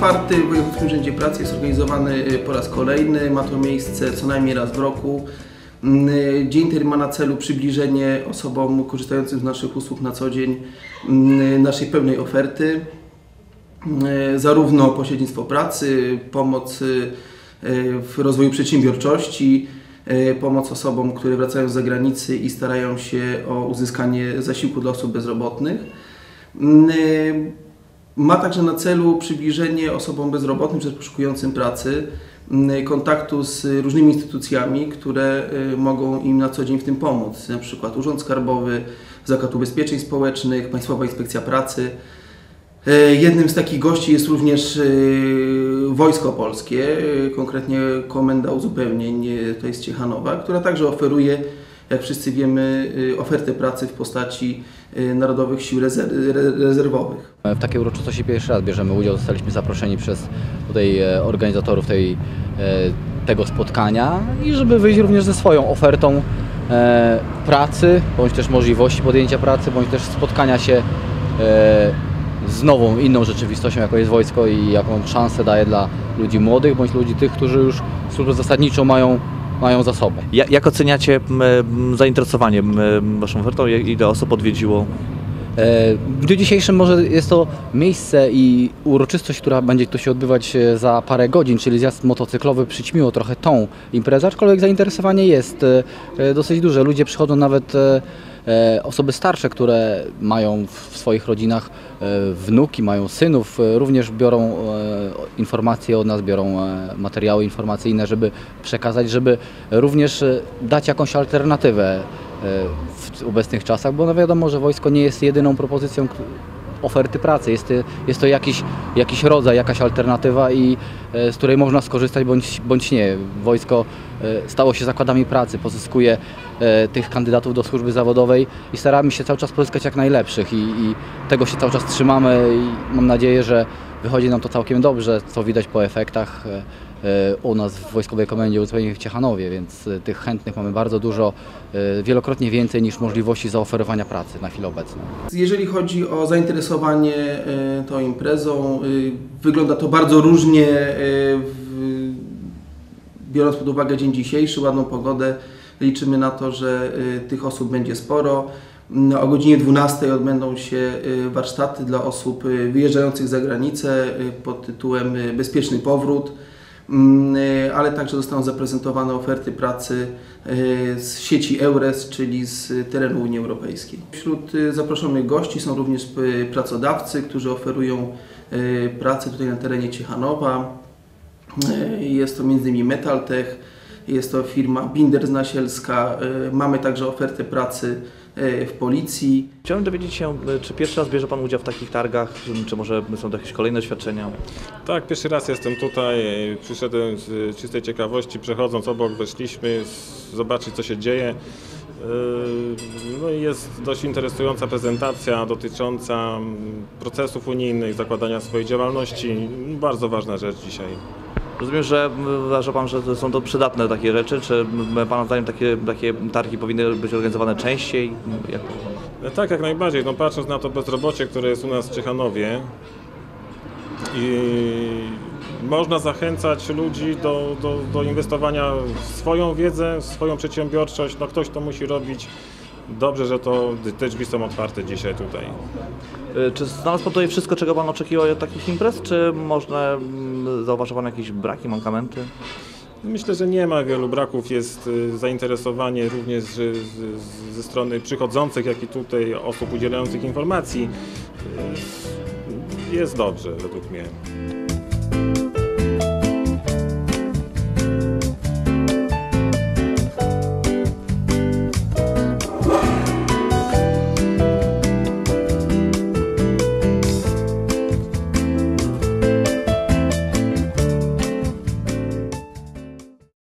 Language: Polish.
otwarty w Wojewódzkim Urzędzie Pracy jest organizowany y, po raz kolejny. Ma to miejsce co najmniej raz w roku. Mm, y, Dzień ten ma na celu przybliżenie osobom korzystającym z naszych usług na co dzień mm, naszej pełnej oferty. Mm, Zarówno pośrednictwo pracy, pomoc w rozwoju przedsiębiorczości, pomoc osobom, które wracają z zagranicy i starają się o uzyskanie zasiłku dla osób bezrobotnych. Y, Ma także na celu przybliżenie osobom bezrobotnym czy poszukującym pracy kontaktu z różnymi instytucjami, które y, mogą im na co dzień w tym pomóc, na przykład Urząd Skarbowy, Zakład Ubezpieczeń Społecznych, Państwowa Inspekcja Pracy. E, Jednym z takich gości jest również y, Wojsko Polskie, y, konkretnie Komenda Uzupełnień y, to jest Ciechanowa, która także oferuje, jak wszyscy wiemy, y, ofertę pracy w postaci y, Narodowych Sił Rezer- Re- Rezerwowych. W takiej uroczystości pierwszy raz bierzemy udział. Zostaliśmy zaproszeni przez tutaj e, organizatorów tej, e, tego spotkania i żeby wyjść również ze swoją ofertą e, pracy, bądź też możliwości podjęcia pracy, bądź też spotkania się z nową, inną rzeczywistością, jaką jest wojsko i jaką szansę daje dla ludzi młodych, bądź ludzi tych, którzy już służbę zasadniczą mają, mają za sobą. Ja- Jak oceniacie zainteresowanie Waszą ofertą? Ile osób odwiedziło? E, W dniu dzisiejszym może jest to miejsce i uroczystość, która będzie tu się odbywać e, za parę godzin, czyli zjazd motocyklowy przyćmiło trochę tą imprezę, aczkolwiek zainteresowanie jest e, dosyć duże. Ludzie przychodzą nawet osoby starsze, które mają w swoich rodzinach wnuki, mają synów, e, również biorą e, informacje od nas, biorą e, materiały informacyjne, żeby przekazać, żeby również e, dać jakąś alternatywę e, w obecnych czasach, bo no wiadomo, że wojsko nie jest jedyną propozycją oferty pracy. Jest, jest to jakiś, jakiś rodzaj, jakaś alternatywa i e, z której można skorzystać bądź, bądź nie. Wojsko e, stało się zakładami pracy, pozyskuje e, tych kandydatów do służby zawodowej i staramy się cały czas pozyskać jak najlepszych i, i tego się cały czas trzymamy i mam nadzieję, że wychodzi nam to całkiem dobrze, co widać po efektach e, e, u nas w Wojskowej Komendzie Uzupełnień w Ciechanowie, więc e, tych chętnych mamy bardzo dużo, wielokrotnie więcej niż możliwości zaoferowania pracy na chwilę obecną. Jeżeli chodzi o zainteresowanie tą imprezą, wygląda to bardzo różnie, biorąc pod uwagę dzień dzisiejszy, ładną pogodę, liczymy na to, że tych osób będzie sporo. Mm, O godzinie 12 odbędą się e, warsztaty dla osób e, wyjeżdżających za granicę e, pod tytułem Bezpieczny Powrót. Mm, ale także zostaną zaprezentowane oferty pracy z sieci EURES, czyli z terenu Unii Europejskiej. Wśród zaproszonych gości są również pracodawcy, którzy oferują pracę tutaj na terenie Ciechanowa. Jest to m.in. Metaltech, jest to firma Binders Nasielska. E, Mamy także ofertę pracy e, w policji. Chciałem dowiedzieć się, m, czy pierwszy raz bierze Pan udział w takich targach, czy może są to jakieś kolejne doświadczenia? Tak, pierwszy raz jestem tutaj. Przyszedłem z czystej ciekawości, przechodząc obok, weszliśmy z- zobaczyć, co się dzieje. No i jest dość interesująca prezentacja dotycząca mm, procesów unijnych, zakładania swojej działalności. Bardzo ważna rzecz dzisiaj. Rozumiem, że uważa Pan, że są to przydatne takie rzeczy, czy Pana zdaniem takie, takie targi powinny być organizowane częściej? Jak? E, Tak, jak najbardziej. No, patrząc na to bezrobocie, które jest u nas w Ciechanowie, i można zachęcać ludzi do, do, do inwestowania w swoją wiedzę, w swoją przedsiębiorczość. No, ktoś to musi robić. Dobrze, że to, te drzwi są otwarte dzisiaj tutaj. Y, Czy znalazł Pan tutaj wszystko, czego Pan oczekiwał od takich imprez, czy można m, zauważył Pan jakieś braki, mankamenty? Myślę, że nie ma wielu braków. Jest y, zainteresowanie również ze strony przychodzących, jak i tutaj osób udzielających informacji. Y, Jest dobrze według mnie.